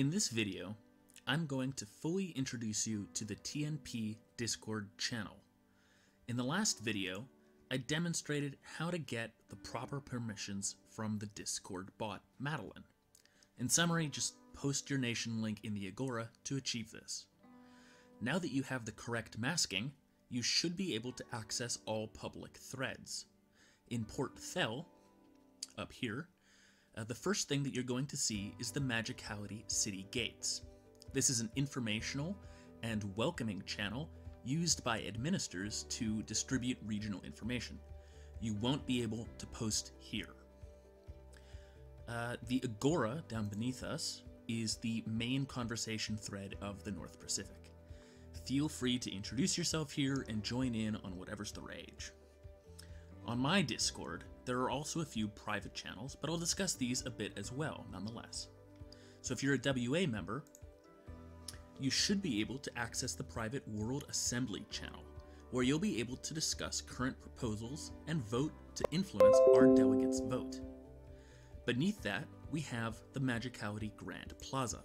In this video, I'm going to fully introduce you to the TNP Discord channel. In the last video, I demonstrated how to get the proper permissions from the Discord bot, Madeline. In summary, just post your nation link in the Agora to achieve this. Now that you have the correct masking, you should be able to access all public threads. In Port Thel, up here, uh, the first thing that you're going to see is the Magicality City Gates. This is an informational and welcoming channel used by administrators to distribute regional information. You won't be able to post here. Uh, the Agora down beneath us is the main conversation thread of the North Pacific. Feel free to introduce yourself here and join in on whatever's the rage. On my Discord, there are also a few private channels, but I'll discuss these a bit as well, nonetheless. So if you're a WA member, you should be able to access the private World Assembly channel, where you'll be able to discuss current proposals and vote to influence our delegates' vote. Beneath that, we have the Magicality Grand Plaza.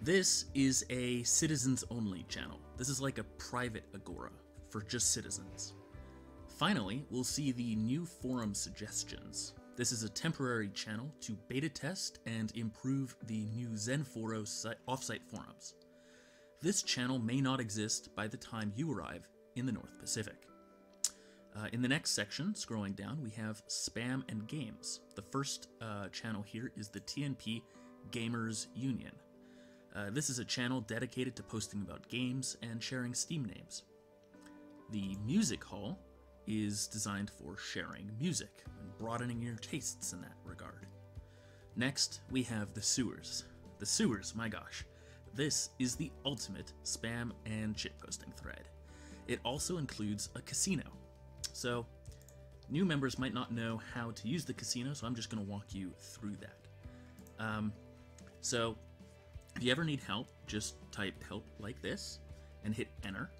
This is a citizens only channel. This is like a private Agora for just citizens. Finally, we'll see the new forum suggestions. This is a temporary channel to beta test and improve the new XenForo offsite forums. This channel may not exist by the time you arrive in the North Pacific. Uh, in the next section, scrolling down, we have Spam and Games. The first uh, channel here is the TNP Gamers Union. Uh, this is a channel dedicated to posting about games and sharing Steam names. The Music Hall is designed for sharing music and broadening your tastes in that regard. Next, we have the sewers. The sewers, my gosh. This is the ultimate spam and shitposting thread. It also includes a casino. So, new members might not know how to use the casino, so I'm just going to walk you through that. Um, so, if you ever need help, just type help like this and hit enter.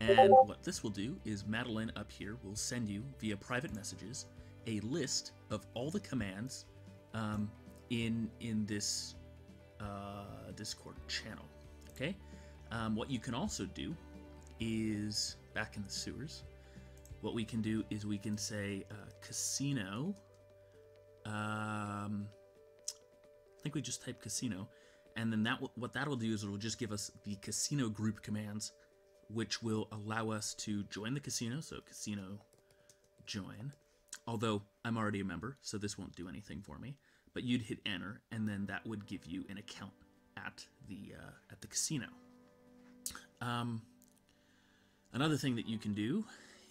And what this will do is Madeline up here will send you via private messages a list of all the commands um, in in this uh, Discord channel. Okay. Um, what you can also do is back in the sewers. What we can do is we can say uh, casino. Um, I think we just type casino, and then that what that will do is it will just give us the casino group commands which will allow us to join the casino. So casino join. Although I'm already a member, so this won't do anything for me. But you'd hit enter, and then that would give you an account at the uh, at the casino. Um, another thing that you can do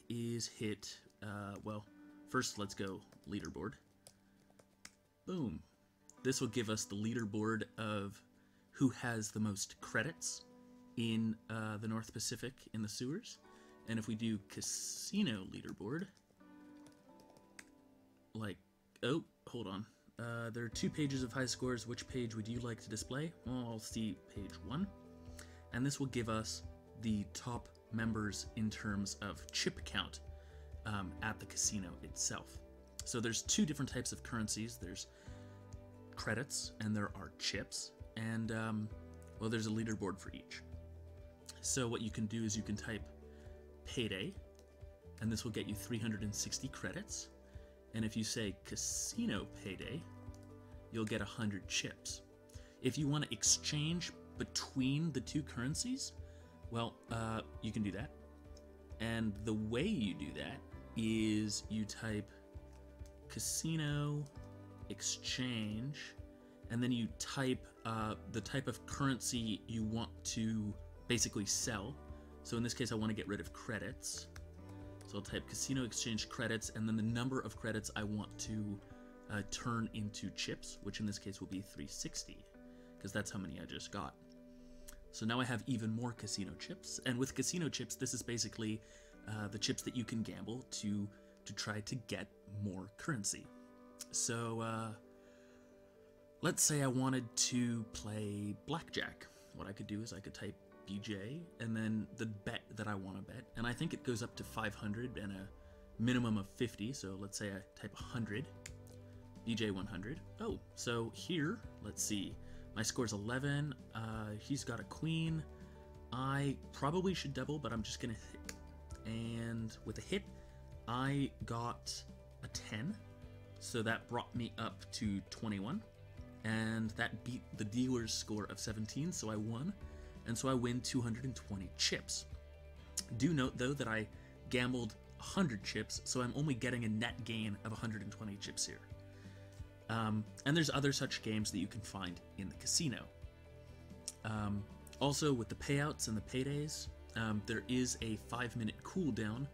is hit. Uh, well, first let's go leaderboard. Boom. This will give us the leaderboard of who has the most credits in uh, the North Pacific in the sewers. And if we do casino leaderboard, like, oh, hold on. Uh, there are two pages of high scores. Which page would you like to display? Well, I'll see page one. And this will give us the top members in terms of chip count um, at the casino itself. So there's two different types of currencies. There's credits and there are chips. And, um, well, there's a leaderboard for each. So what you can do is you can type payday, and this will get you 360 credits. And if you say casino payday, you'll get 100 chips. If you want to exchange between the two currencies, well, uh, you can do that. And the way you do that is you type casino exchange, and then you type uh, the type of currency you want to basically sell. So in this case, I want to get rid of credits. So I'll type casino exchange credits and then the number of credits I want to uh, turn into chips, which in this case will be 360, because that's how many I just got. So now I have even more casino chips, and with casino chips, this is basically uh, the chips that you can gamble to to try to get more currency. So uh, let's say I wanted to play blackjack. What I could do is I could type BJ, and then the bet that I want to bet, and I think it goes up to 500 and a minimum of 50. So let's say I type 100 BJ100. Oh, so here, let's see. My score's 11. Uh, he's got a queen. I probably should double, but I'm just gonna hit. And with a hit, I got a 10. So that brought me up to 21. And that beat the dealer's score of 17, so I won. And so I win 220 chips. Do note, though, that I gambled 100 chips, so I'm only getting a net gain of 120 chips here. Um, and there's other such games that you can find in the casino. Um, also, with the payouts and the paydays, um, there is a five minute cooldown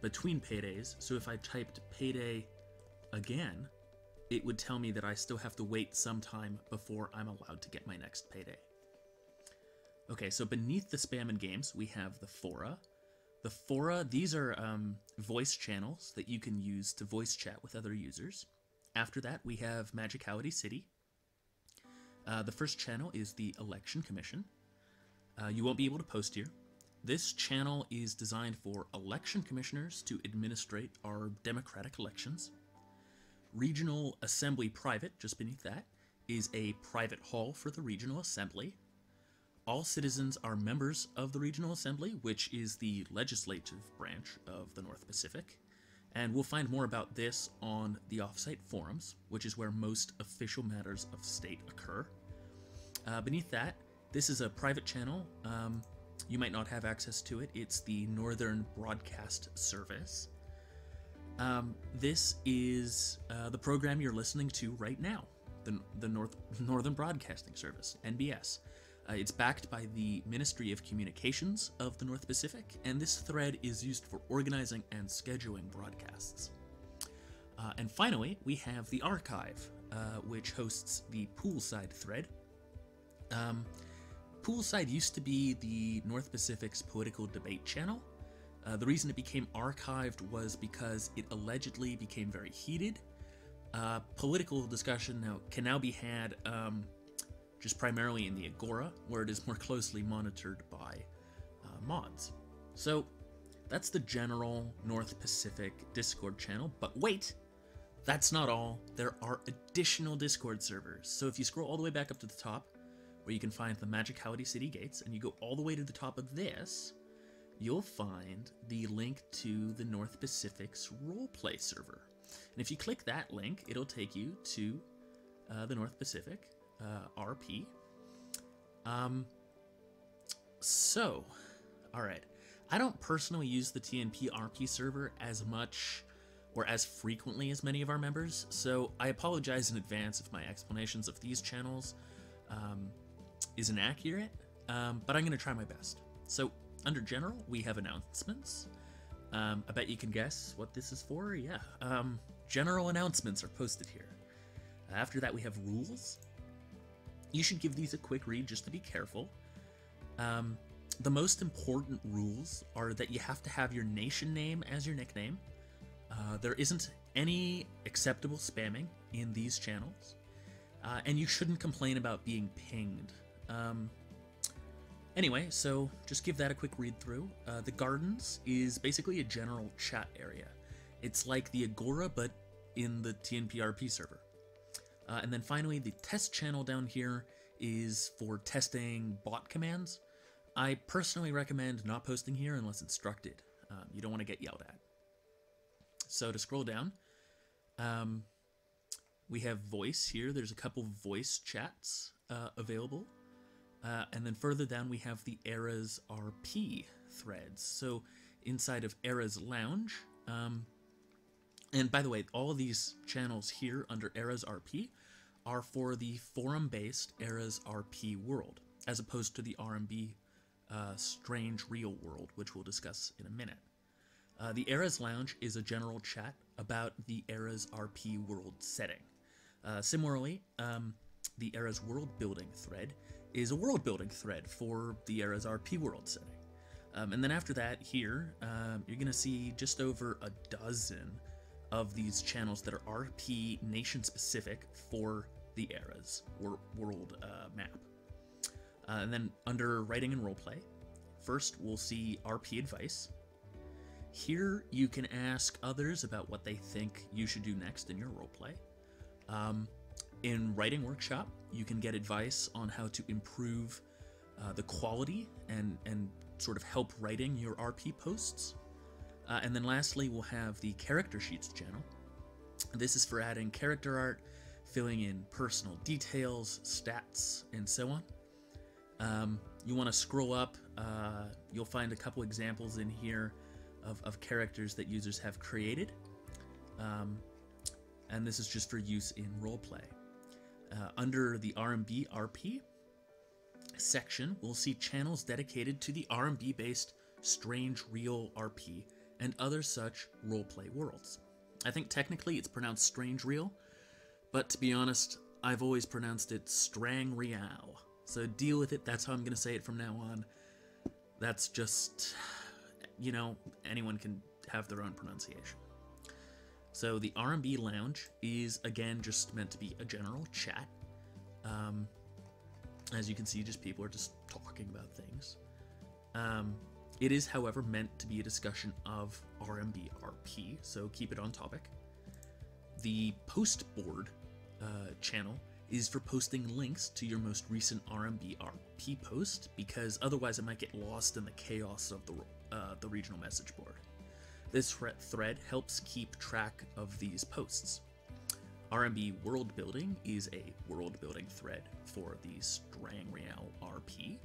between paydays. So if I typed payday again, it would tell me that I still have to wait some time before I'm allowed to get my next payday. Okay, so beneath the spam and games, we have the fora. The fora, these are um, voice channels that you can use to voice chat with other users. After that, we have Magicality City. Uh, the first channel is the Election Commission. Uh, you won't be able to post here. This channel is designed for election commissioners to administrate our democratic elections. Regional Assembly Private, just beneath that, is a private hall for the Regional Assembly. All citizens are members of the Regional Assembly, which is the legislative branch of the North Pacific. And we'll find more about this on the offsite forums, which is where most official matters of state occur. Uh, beneath that, this is a private channel. Um, you might not have access to it. It's the Northern Broadcast Service. Um, this is uh, the program you're listening to right now, the, the North Northern Broadcasting Service, NBS. Uh, it's backed by the Ministry of Communications of the North Pacific, and this thread is used for organizing and scheduling broadcasts. Uh, and finally, we have the archive, uh, which hosts the poolside thread. Um, poolside used to be the North Pacific's political debate channel. Uh, the reason it became archived was because it allegedly became very heated. Uh, political discussion now can now be had um, just primarily in the Agora, where it is more closely monitored by uh, mods. So that's the general North Pacific Discord channel, but wait! That's not all. There are additional Discord servers. So if you scroll all the way back up to the top, where you can find the Magicality City Gates, and you go all the way to the top of this, you'll find the link to the North Pacific's roleplay server. And if you click that link, it'll take you to uh, the North Pacific, uh, RP. Um, so, all right. I don't personally use the TNP RP server as much or as frequently as many of our members, so I apologize in advance if my explanations of these channels um, is inaccurate, um, but I'm going to try my best. So, under general, we have announcements. Um, I bet you can guess what this is for. Yeah, um, general announcements are posted here. After that, we have rules. You should give these a quick read just to be careful. Um, the most important rules are that you have to have your nation name as your nickname. Uh, there isn't any acceptable spamming in these channels. Uh, and you shouldn't complain about being pinged. Um, anyway, so just give that a quick read through. Uh, the Gardens is basically a general chat area. It's like the Agora, but in the TNPRP server. Uh, and then finally, the test channel down here is for testing bot commands. I personally recommend not posting here unless instructed. Um, you don't want to get yelled at. So to scroll down, um, we have voice here. There's a couple voice chats uh, available. Uh, and then further down, we have the Eras RP threads. So inside of Eras Lounge, um, and by the way, all these channels here under Eras RP are for the forum-based Eras RP world, as opposed to the RMB uh, Strange Real World, which we'll discuss in a minute. Uh, the Eras Lounge is a general chat about the Eras RP world setting. Uh, similarly, um, the Eras world building thread is a world building thread for the Eras RP world setting. Um, and then after that, here, um, you're going to see just over a dozen of these channels that are RP nation specific for the Eras wor world uh, map. Uh, and then under writing and roleplay, first we'll see RP advice. Here you can ask others about what they think you should do next in your roleplay. Um, in Writing Workshop, you can get advice on how to improve uh, the quality and, and sort of help writing your RP posts. Uh, and then lastly, we'll have the Character Sheets channel. This is for adding character art, filling in personal details, stats, and so on. Um, you want to scroll up, uh, you'll find a couple examples in here of, of characters that users have created. Um, and this is just for use in roleplay. Uh, under the RMB RP section, we'll see channels dedicated to the RMB based Strange Real RP and other such roleplay worlds. I think technically it's pronounced Strange Real, but to be honest, I've always pronounced it Strang Real. So deal with it, that's how I'm going to say it from now on. That's just, you know, anyone can have their own pronunciation. So the RMB Lounge is again just meant to be a general chat. Um, as you can see, just people are just talking about things. Um, it is, however, meant to be a discussion of RMB RP, so keep it on topic. The post board uh, channel is for posting links to your most recent RMB RP post, because otherwise it might get lost in the chaos of the uh, the regional message board. This thread helps keep track of these posts. RMB World Building is a world building thread for the Strang Real RP.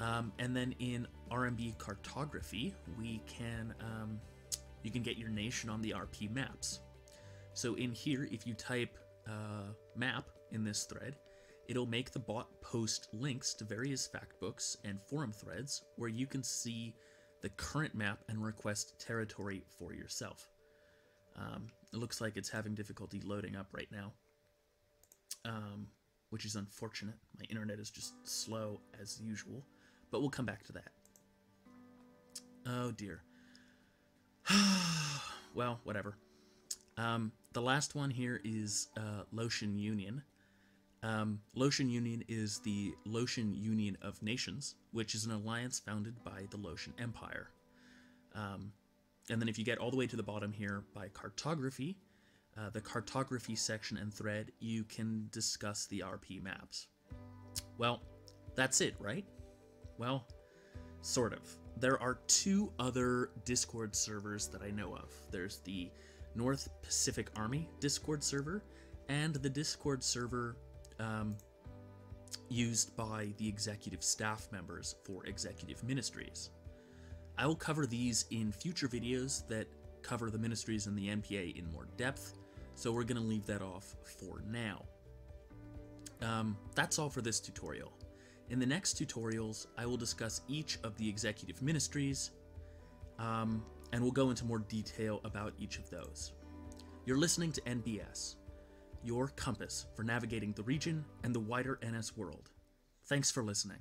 Um, and then in RMB Cartography, we can um, you can get your nation on the RP maps. So in here, if you type uh, map in this thread, it'll make the bot post links to various factbooks and forum threads where you can see the current map and request territory for yourself. Um, it looks like it's having difficulty loading up right now, um, which is unfortunate. My internet is just slow as usual, but we'll come back to that. Oh dear. well, whatever. Um, the last one here is uh, Lotian Union. Um, Lotian Union is the Lotion Union of Nations, which is an alliance founded by the Lotion Empire. Um, and then if you get all the way to the bottom here by cartography, uh, the cartography section and thread, you can discuss the RP maps. Well, that's it, right? Well, sort of. There are two other Discord servers that I know of. There's the North Pacific Army Discord server and the Discord server um, used by the executive staff members for executive ministries. I will cover these in future videos that cover the ministries and the NPA in more depth, so we're going to leave that off for now. Um, that's all for this tutorial. In the next tutorials, I will discuss each of the executive ministries, um, and we'll go into more detail about each of those. You're listening to NBS, your compass for navigating the region and the wider NS world. Thanks for listening.